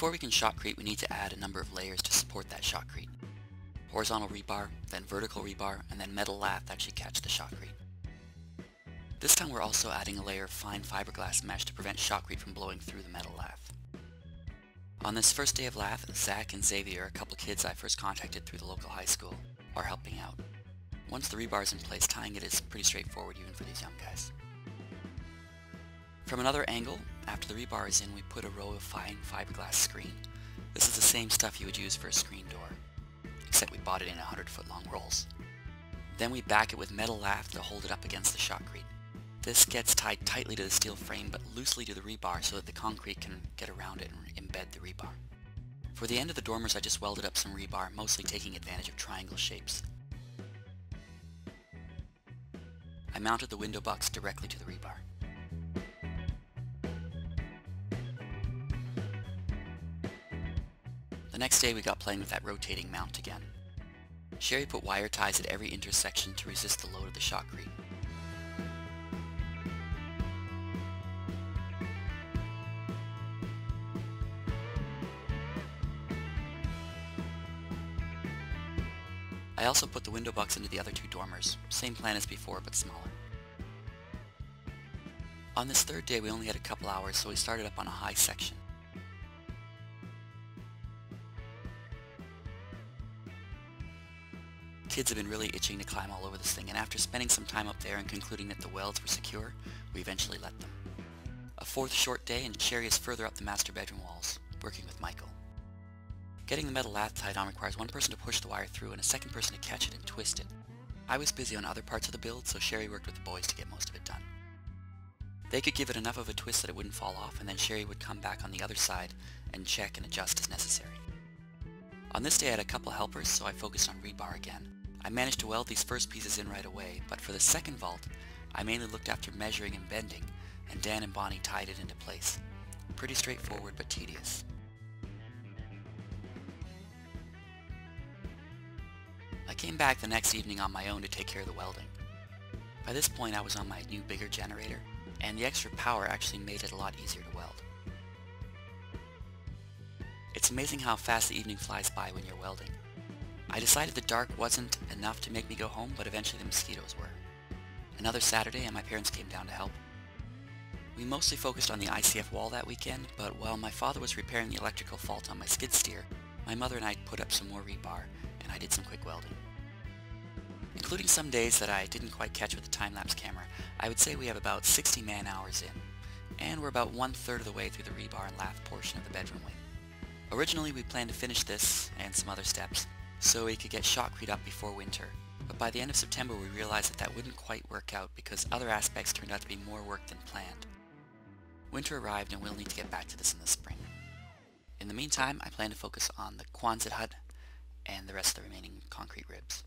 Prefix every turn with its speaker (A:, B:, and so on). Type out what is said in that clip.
A: Before we can shotcrete, we need to add a number of layers to support that shotcrete. Horizontal rebar, then vertical rebar, and then metal lath to actually catch the shotcrete. This time we're also adding a layer of fine fiberglass mesh to prevent shotcrete from blowing through the metal lath. On this first day of lath, Zach and Xavier, a couple kids I first contacted through the local high school, are helping out. Once the rebar is in place, tying it is pretty straightforward even for these young guys. From another angle, after the rebar is in, we put a row of fine fiberglass screen. This is the same stuff you would use for a screen door, except we bought it in 100 foot long rolls. Then we back it with metal lath to hold it up against the shotcrete. This gets tied tightly to the steel frame but loosely to the rebar so that the concrete can get around it and embed the rebar. For the end of the dormers I just welded up some rebar, mostly taking advantage of triangle shapes. I mounted the window box directly to the rebar. Next day we got playing with that rotating mount again. Sherry put wire ties at every intersection to resist the load of the shotcrete. I also put the window box into the other two dormers, same plan as before but smaller. On this third day we only had a couple hours so we started up on a high section. Kids have been really itching to climb all over this thing and after spending some time up there and concluding that the welds were secure, we eventually let them. A fourth short day and Sherry is further up the master bedroom walls, working with Michael. Getting the metal lath tied on requires one person to push the wire through and a second person to catch it and twist it. I was busy on other parts of the build, so Sherry worked with the boys to get most of it done. They could give it enough of a twist that it wouldn't fall off, and then Sherry would come back on the other side and check and adjust as necessary. On this day I had a couple helpers, so I focused on rebar again. I managed to weld these first pieces in right away, but for the second vault, I mainly looked after measuring and bending, and Dan and Bonnie tied it into place. Pretty straightforward but tedious. I came back the next evening on my own to take care of the welding. By this point I was on my new bigger generator, and the extra power actually made it a lot easier to weld. It's amazing how fast the evening flies by when you're welding. I decided the dark wasn't enough to make me go home, but eventually the mosquitoes were. Another Saturday and my parents came down to help. We mostly focused on the ICF wall that weekend, but while my father was repairing the electrical fault on my skid steer, my mother and I put up some more rebar and I did some quick welding. Including some days that I didn't quite catch with the time-lapse camera, I would say we have about 60 man-hours in, and we're about one-third of the way through the rebar and lath portion of the bedroom wing. Originally we planned to finish this, and some other steps, so we could get shotcrete up before winter, but by the end of September we realized that that wouldn't quite work out because other aspects turned out to be more work than planned. Winter arrived and we'll need to get back to this in the spring. In the meantime, I plan to focus on the Quonset hut and the rest of the remaining concrete ribs.